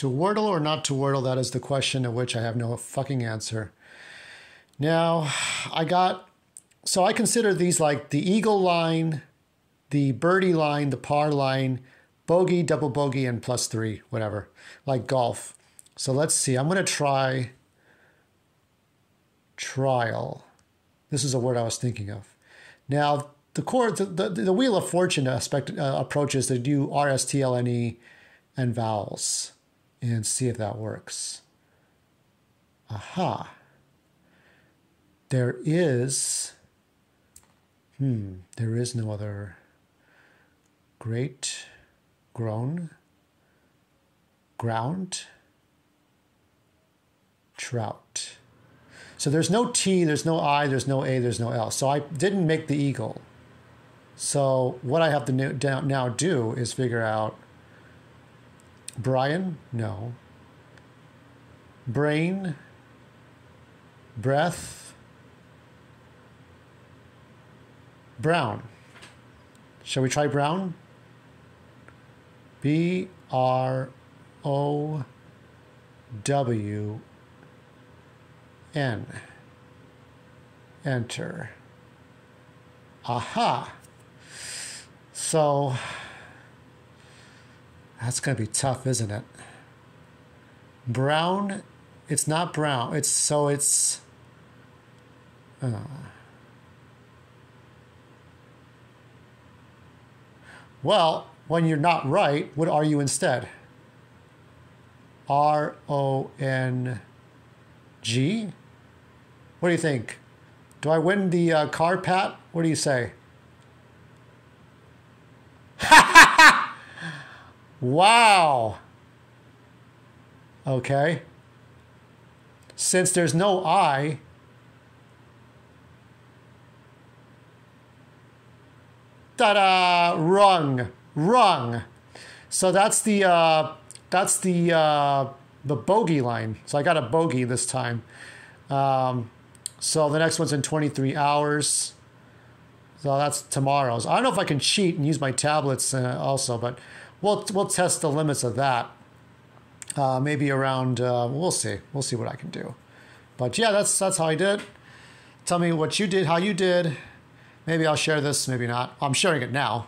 To Wordle or not to Wordle, that is the question of which I have no fucking answer. Now, I got, so I consider these like the eagle line, the birdie line, the par line, bogey, double bogey, and plus three, whatever, like golf. So let's see. I'm going to try trial. This is a word I was thinking of. Now, the core, the, the, the wheel of fortune aspect uh, approaches to do R, S, T, L, N, E, and vowels and see if that works. Aha. There is, hmm, there is no other great grown ground trout. So there's no T, there's no I, there's no A, there's no L. So I didn't make the eagle. So what I have to now do is figure out Brian, no. Brain, breath, brown. Shall we try brown? B R O W N. Enter. Aha. So that's going to be tough, isn't it? Brown, it's not brown. It's so it's. Uh, well, when you're not right, what are you instead? R O N G? What do you think? Do I win the uh, car, Pat? What do you say? wow. Okay. Since there's no I, ta-da! Wrong, wrong. So that's the uh, that's the uh, the bogey line. So I got a bogey this time. Um, so the next one's in 23 hours. So that's tomorrow's. I don't know if I can cheat and use my tablets uh, also, but we'll we'll test the limits of that. Uh, maybe around. Uh, we'll see. We'll see what I can do. But yeah, that's that's how I did. Tell me what you did, how you did. Maybe I'll share this. Maybe not. I'm sharing it now.